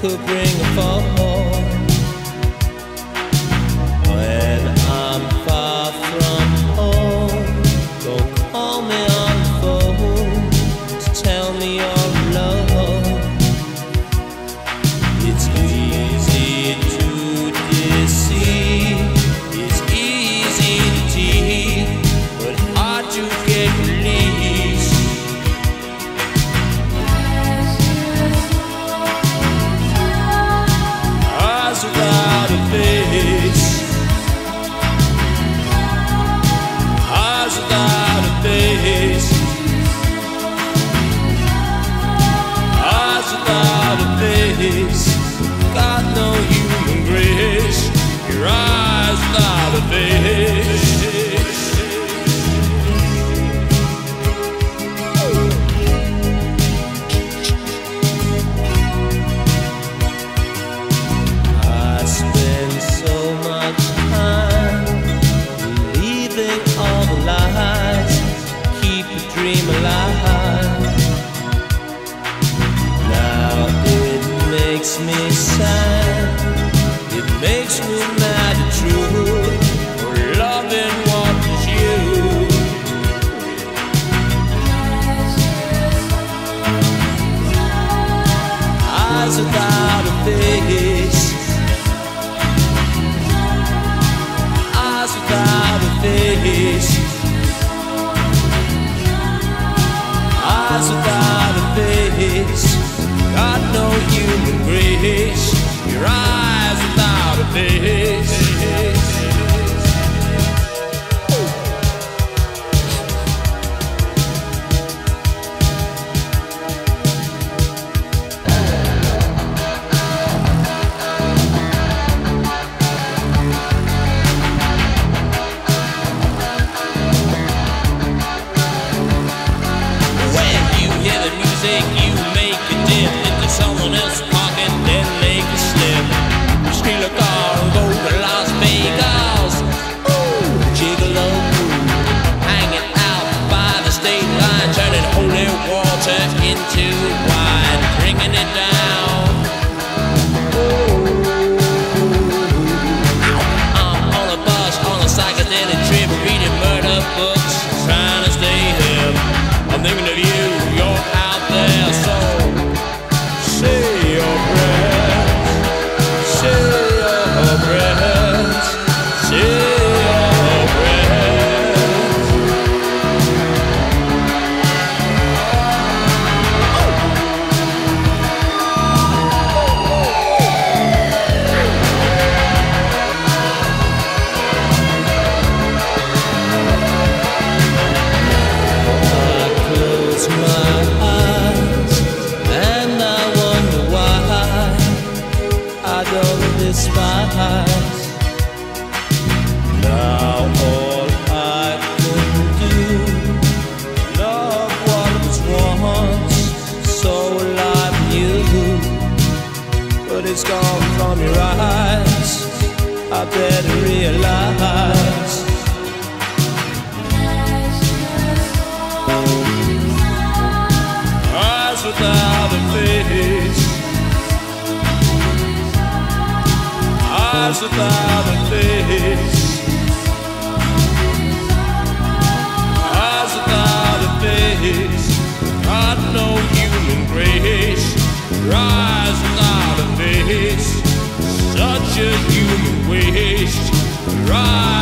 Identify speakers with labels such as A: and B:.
A: could bring a fall. makes me sad. It makes me mad at you for loving what is you. Eyes without a face. Eyes without a face. got no human grace. too wide, bringing it down. it's gone from your eyes. I better realize. Eyes without a face. Eyes without a face. you waste. Right.